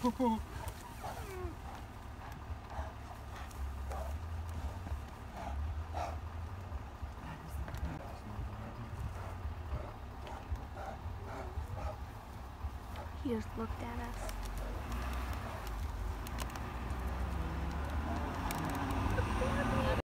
He just looked at us.